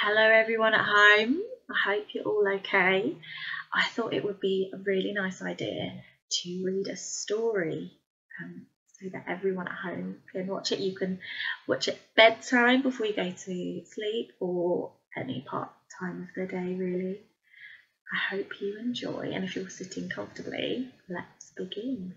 Hello, everyone at home. I hope you're all okay. I thought it would be a really nice idea to read a story um, so that everyone at home can watch it. You can watch it bedtime before you go to sleep or any part time of the day, really. I hope you enjoy, and if you're sitting comfortably, let's begin.